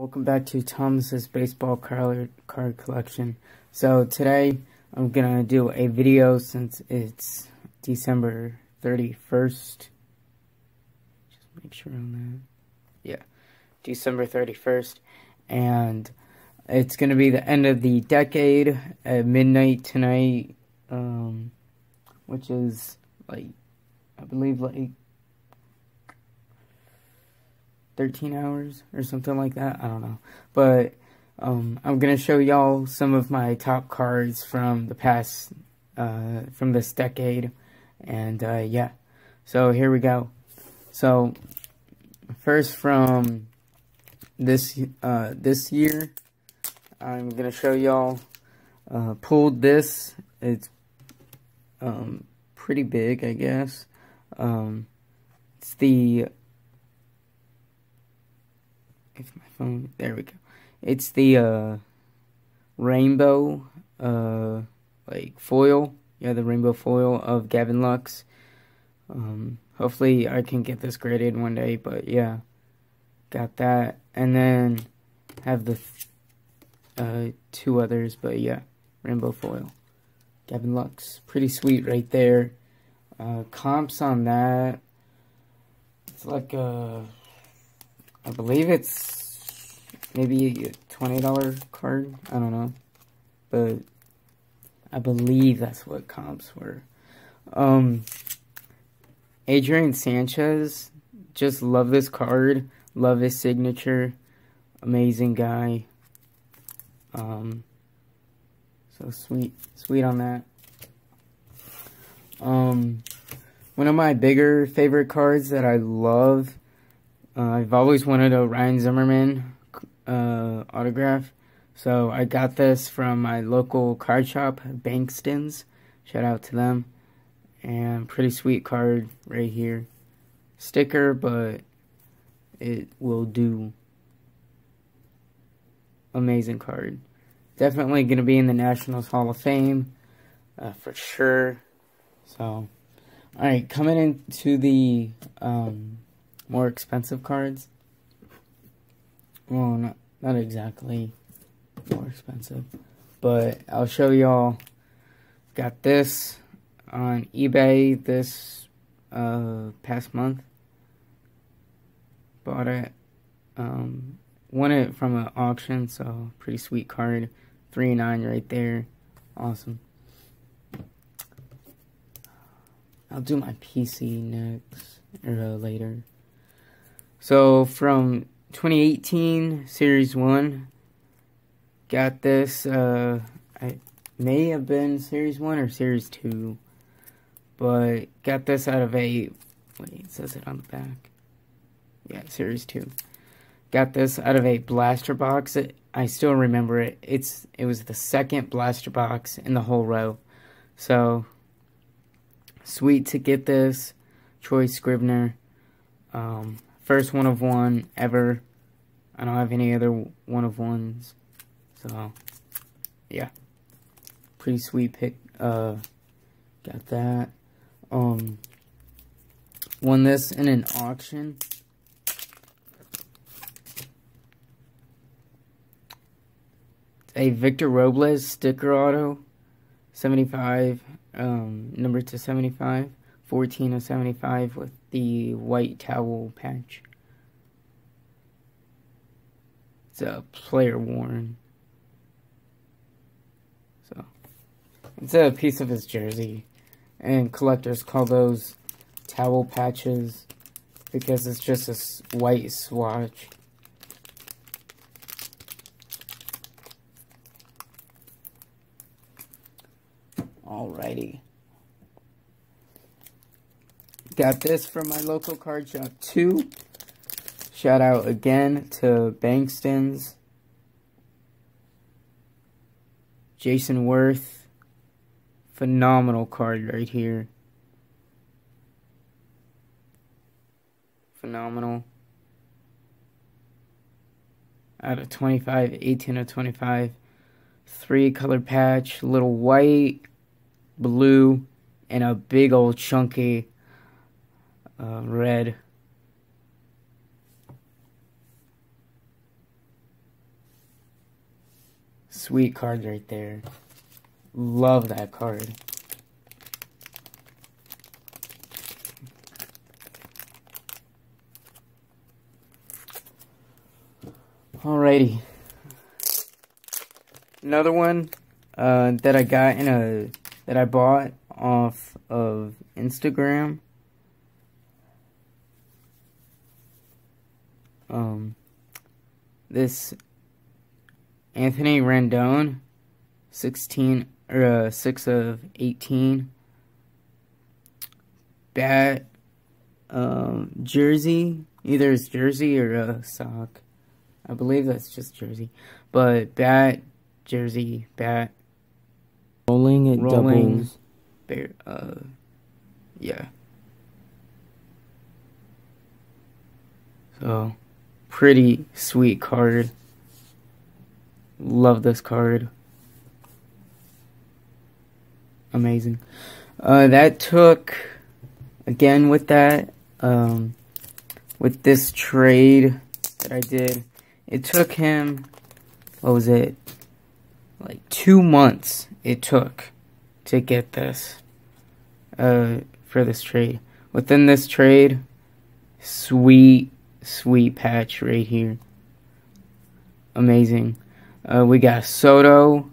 Welcome back to Thomas's baseball card, card collection. So today I'm gonna do a video since it's December 31st. Just make sure on that. Yeah, December 31st. And it's gonna be the end of the decade at midnight tonight. Um, which is like, I believe like 13 hours or something like that. I don't know. But um, I'm going to show y'all some of my top cards from the past, uh, from this decade. And uh, yeah, so here we go. So first from this, uh, this year, I'm going to show y'all, uh, pulled this. It's um, pretty big, I guess. Um, it's the if my phone, there we go. It's the, uh, rainbow, uh, like, foil. Yeah, the rainbow foil of Gavin Lux. Um, hopefully I can get this graded one day, but yeah. Got that. And then have the, uh, two others, but yeah. Rainbow foil. Gavin Lux. Pretty sweet right there. Uh, comps on that. It's like, uh, I believe it's maybe a $20 card. I don't know. But I believe that's what comps were. Um, Adrian Sanchez. Just love this card. Love his signature. Amazing guy. Um, so sweet. Sweet on that. Um, one of my bigger favorite cards that I love uh, I've always wanted a Ryan Zimmerman uh, autograph. So I got this from my local card shop, Bankston's. Shout out to them. And pretty sweet card right here. Sticker, but it will do. Amazing card. Definitely going to be in the Nationals Hall of Fame. Uh, for sure. So, alright, coming into the um, more expensive cards. Well, not, not exactly more expensive, but I'll show y'all. Got this on eBay this uh, past month. Bought it. Um, won it from an auction, so pretty sweet card. 3 9 right there. Awesome. I'll do my PC next, or uh, later. So from 2018 Series 1, got this, uh, I may have been Series 1 or Series 2, but got this out of a, wait, it says it on the back. Yeah, Series 2. Got this out of a blaster box. It, I still remember it. It's It was the second blaster box in the whole row. So, sweet to get this. Troy Scribner. Um, First one of one ever. I don't have any other one of ones. So, yeah. Pretty sweet pick. Uh, got that. Um, won this in an auction. A Victor Robles sticker auto. 75, um, number to 75. 14 of 75 with the white towel patch. It's a player worn. So, it's a piece of his jersey. And collectors call those towel patches because it's just a white swatch. Alrighty. Got this from my local card shop too. Shout out again to Bankston's. Jayson Werth. Phenomenal card right here. Phenomenal. Out of 25, 18 of 25. Three color patch, little white, blue, and a big old chunky uh, red. Sweet card right there. Love that card. Alrighty. Another one uh, that I got in a that I bought off of Instagram. Um, this Anthony Rendon, sixteen or uh, six of eighteen. Bat um, jersey, either it's jersey or a sock. I believe that's just jersey. But bat, jersey, bat. Rolling it rolling, doubles. Bear, uh, yeah. So, pretty sweet card. Love this card. Amazing. Uh, that took, again with that, um, with this trade that I did, it took him, what was it, like two months it took to get this, uh, for this trade. Within this trade, sweet, sweet patch right here. Amazing. Uh, we got Soto,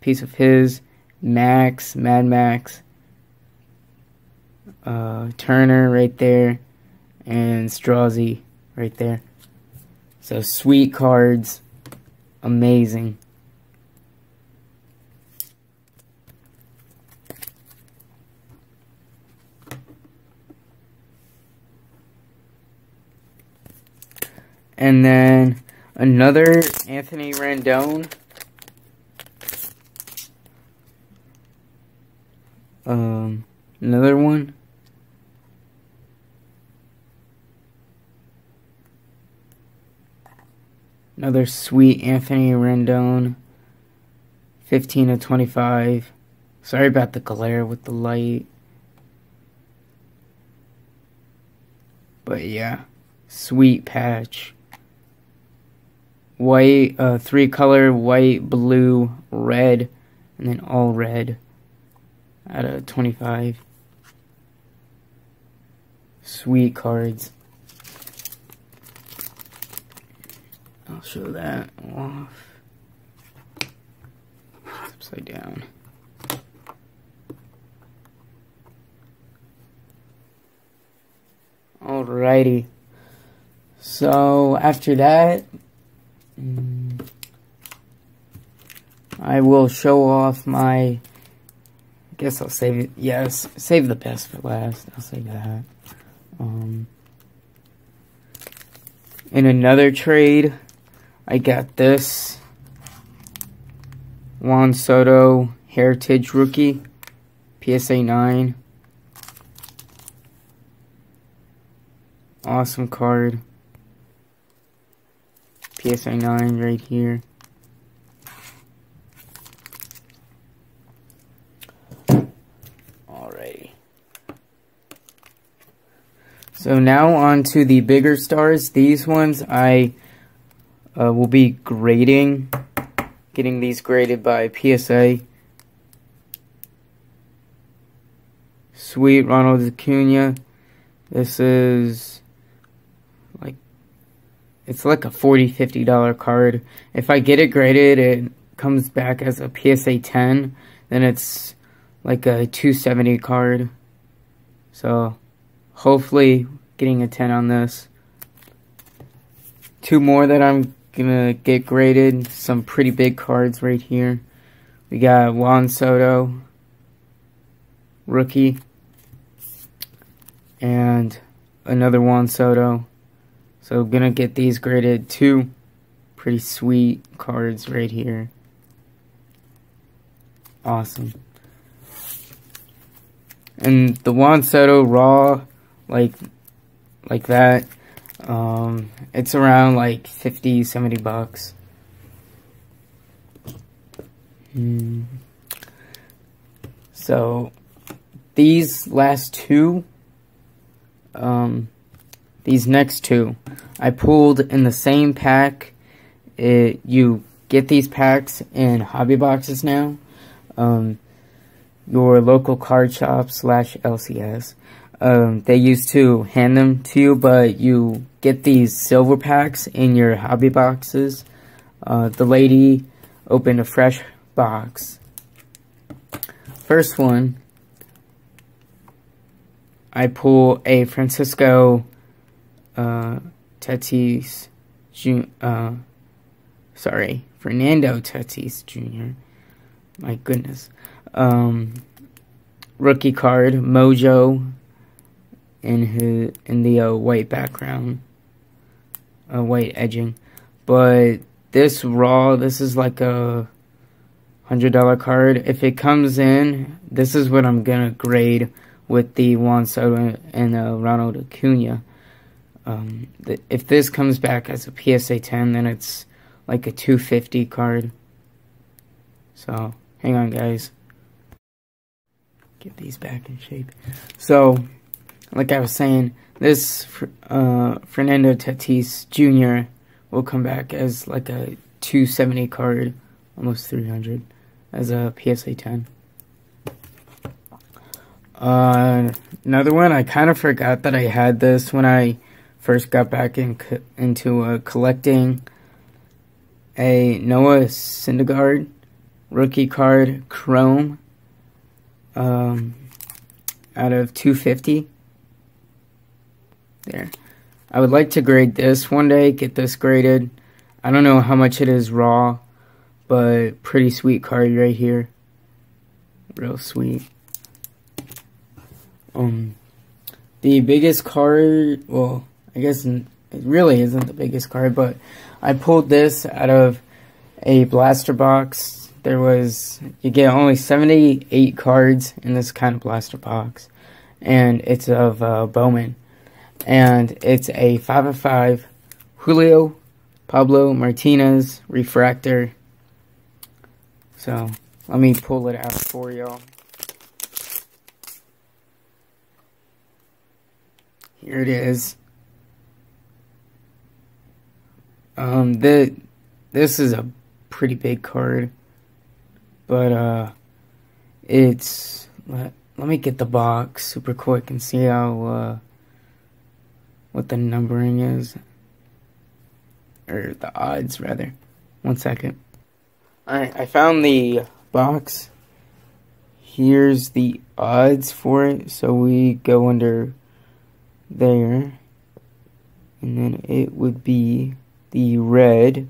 piece of his, Max, Mad Max, uh, Turner right there, and Strasy right there. So sweet cards, amazing. And then another Anthony Rendon. Um, another one. Another sweet Anthony Rendon. 15 to 25. Sorry about the glare with the light. But yeah, sweet patch. White, uh, three color, white, blue, red, and then all red out of 25. Sweet cards. I'll show that off. Upside down. Alrighty. So after that, I will show off my. I guess I'll save it. Yes, save the best for last. I'll save that. Um, in another trade, I got this Juan Soto Heritage Rookie PSA 9. Awesome card. PSA 9 right here. Alrighty. So now on to the bigger stars. These ones I uh, we'll be grading, getting these graded by PSA. Sweet Ronald Acuna. This is it's like a $40, $50 card. If I get it graded, it comes back as a PSA 10. Then it's like a 270 card. So, hopefully getting a 10 on this. Two more that I'm gonna get graded. Some pretty big cards right here. We got Juan Soto, rookie, and another Juan Soto. So gonna get these graded. Two pretty sweet cards right here. Awesome. And the Juan Soto raw, like like that. Um, it's around like 50, 70 bucks. Mm. So, these last two, um, these next two, I pulled in the same pack. It, you get these packs in hobby boxes now. Um, your local card shop slash LCS. Um, they used to hand them to you, but you get these silver packs in your hobby boxes. Uh, the lady opened a fresh box. First one, I pull a Francisco uh, Tatis, uh, sorry, Fernando Tatis Jr. My goodness. Um, rookie card, Mojo, in his in the uh, white background, uh, white edging. But this raw, this is like a hundred dollar card. If it comes in, this is what I'm gonna grade with the Juan Soto and uh, Ronald Acuna. Um, if this comes back as a PSA 10, then it's like a 250 card. So, hang on, guys. Get these back in shape. So, like I was saying, this uh, Fernando Tatis Jr. will come back as like a 270 card, almost 300, as a PSA 10. Uh, another one, I kind of forgot that I had this when I first got back in, into uh, collecting a Noah Syndergaard rookie card Chrome um, out of 250. There. I would like to grade this one day, get this graded. I don't know how much it is raw, but pretty sweet card right here. Real sweet. Um, the biggest card, well, I guess it really isn't the biggest card, but I pulled this out of a blaster box. There was, you get only 78 cards in this kind of blaster box, and it's of uh, Bowman. And it's a 5 of 5 Julio Pablo Martinez refractor. So, let me pull it out for y'all. Here it is. Um, the this is a pretty big card, but uh, it's let, let me get the box super quick and see how uh what the numbering is or the odds rather. One second. Alright, I found the box. Here's the odds for it. So we go under there. And then it would be the red.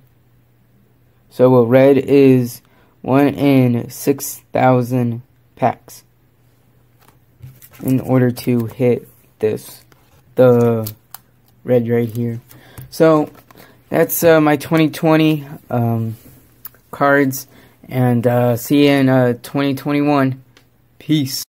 So a red is 1 in 6,000 packs. In order to hit this, the red right here. So that's uh, my 2020 um, cards. And uh, see you in uh, 2021. Peace.